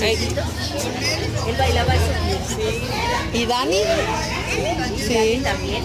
Él bailaba eso. Sí. ¿Y Dani? Sí. ¿Y Dani también.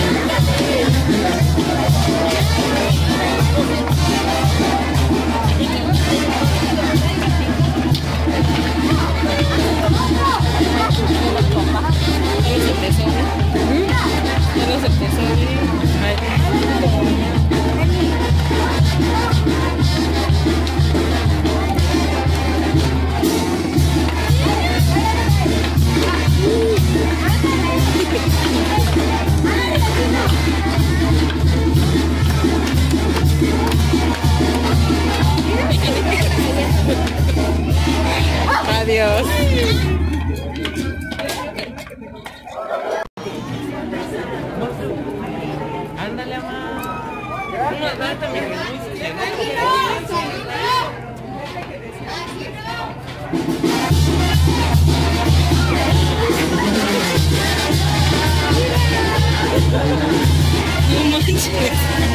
verdad también. No, no